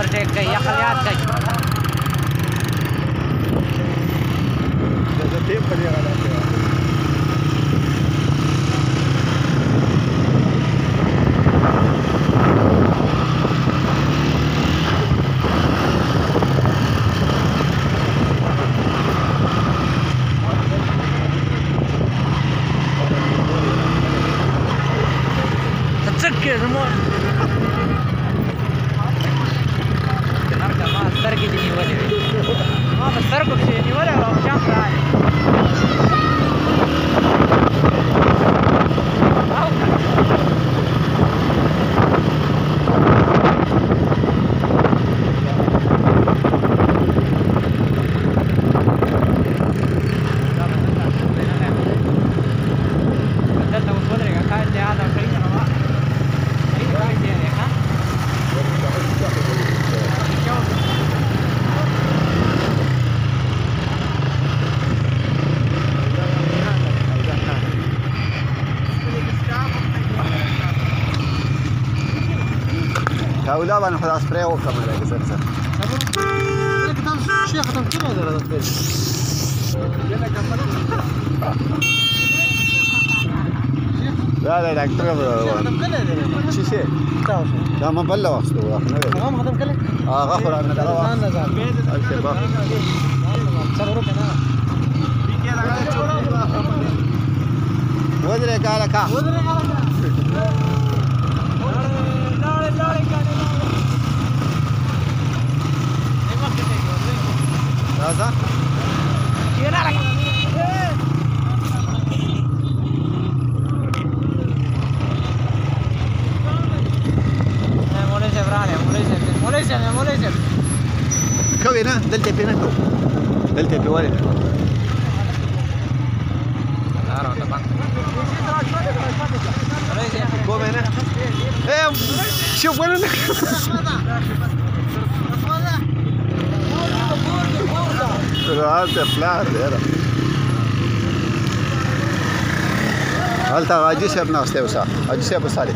ओवरटेक का अखलियात का It's a تاولا باندې خو دا سپری وکړم لږ زر زر لکه تاسو شیخ ختم کړی دی راځه دا دا ډاکټر چې څه دا ما بل وخت و هغه ختم کړل هغه خو راغله دا وخت اوکې با سره ورو کنه ودرې کاله کا ودرې کاله کا casa. Me molese frate, me molese, me molese. Acá viene, del tepe, ¿no? Del tepe, vale. Claro, tapá. Come, ¿no? Eh, yo bueno. pero alta era هلته حاجي صاحب ناستی اوسه حاجي صاحب ساري